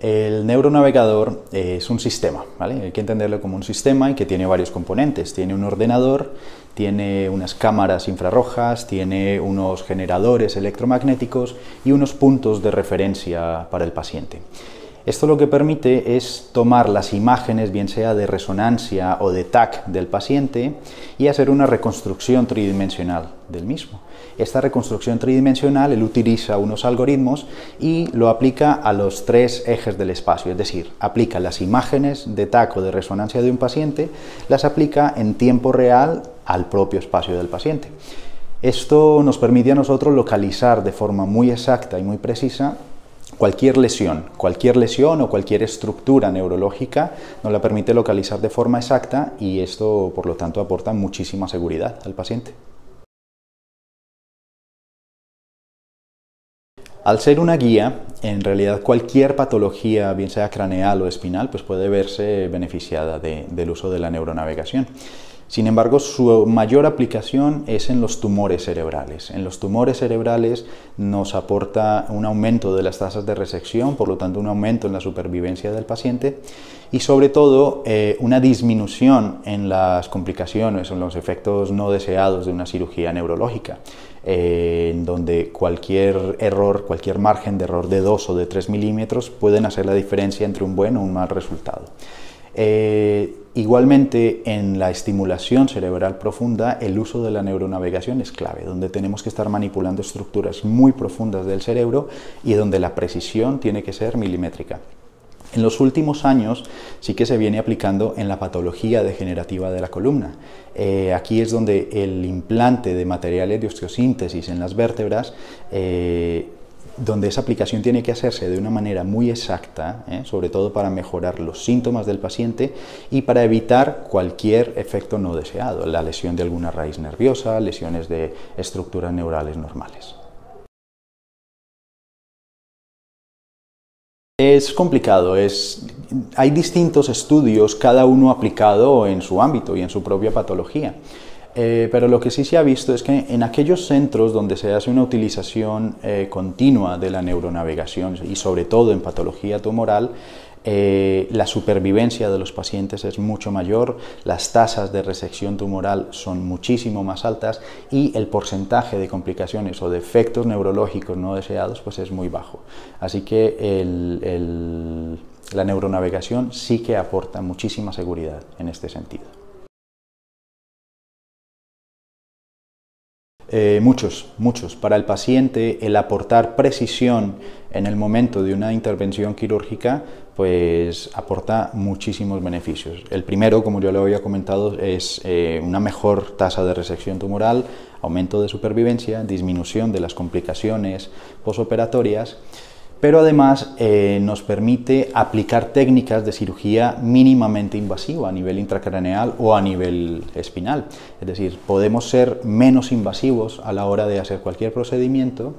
El neuronavegador es un sistema, ¿vale? Hay que entenderlo como un sistema y que tiene varios componentes. Tiene un ordenador, tiene unas cámaras infrarrojas, tiene unos generadores electromagnéticos y unos puntos de referencia para el paciente. Esto lo que permite es tomar las imágenes, bien sea de resonancia o de TAC del paciente, y hacer una reconstrucción tridimensional del mismo. Esta reconstrucción tridimensional, él utiliza unos algoritmos y lo aplica a los tres ejes del espacio, es decir, aplica las imágenes de TAC o de resonancia de un paciente, las aplica en tiempo real al propio espacio del paciente. Esto nos permite a nosotros localizar de forma muy exacta y muy precisa Cualquier lesión, cualquier lesión o cualquier estructura neurológica nos la permite localizar de forma exacta y esto, por lo tanto, aporta muchísima seguridad al paciente. Al ser una guía, en realidad cualquier patología, bien sea craneal o espinal, pues puede verse beneficiada del uso de la neuronavegación. Sin embargo, su mayor aplicación es en los tumores cerebrales. En los tumores cerebrales nos aporta un aumento de las tasas de resección, por lo tanto un aumento en la supervivencia del paciente y sobre todo eh, una disminución en las complicaciones en los efectos no deseados de una cirugía neurológica, eh, en donde cualquier error, cualquier margen de error de 2 o de 3 milímetros pueden hacer la diferencia entre un buen o un mal resultado. Eh, igualmente, en la estimulación cerebral profunda, el uso de la neuronavegación es clave, donde tenemos que estar manipulando estructuras muy profundas del cerebro y donde la precisión tiene que ser milimétrica. En los últimos años sí que se viene aplicando en la patología degenerativa de la columna. Eh, aquí es donde el implante de materiales de osteosíntesis en las vértebras eh, donde esa aplicación tiene que hacerse de una manera muy exacta, ¿eh? sobre todo para mejorar los síntomas del paciente y para evitar cualquier efecto no deseado, la lesión de alguna raíz nerviosa, lesiones de estructuras neurales normales. Es complicado, hay distintos estudios, cada uno aplicado en su ámbito y en su propia patología. Eh, pero lo que sí se ha visto es que en aquellos centros donde se hace una utilización eh, continua de la neuronavegación y sobre todo en patología tumoral, eh, la supervivencia de los pacientes es mucho mayor, las tasas de resección tumoral son muchísimo más altas y el porcentaje de complicaciones o de efectos neurológicos no deseados pues es muy bajo. Así que la neuronavegación sí que aporta muchísima seguridad en este sentido. Eh, muchos, muchos. Para el paciente, el aportar precisión en el momento de una intervención quirúrgica, pues aporta muchísimos beneficios. El primero, como yo le había comentado, es eh, una mejor tasa de resección tumoral, aumento de supervivencia, disminución de las complicaciones posoperatorias pero además eh, nos permite aplicar técnicas de cirugía mínimamente invasiva a nivel intracraneal o a nivel espinal. Es decir, podemos ser menos invasivos a la hora de hacer cualquier procedimiento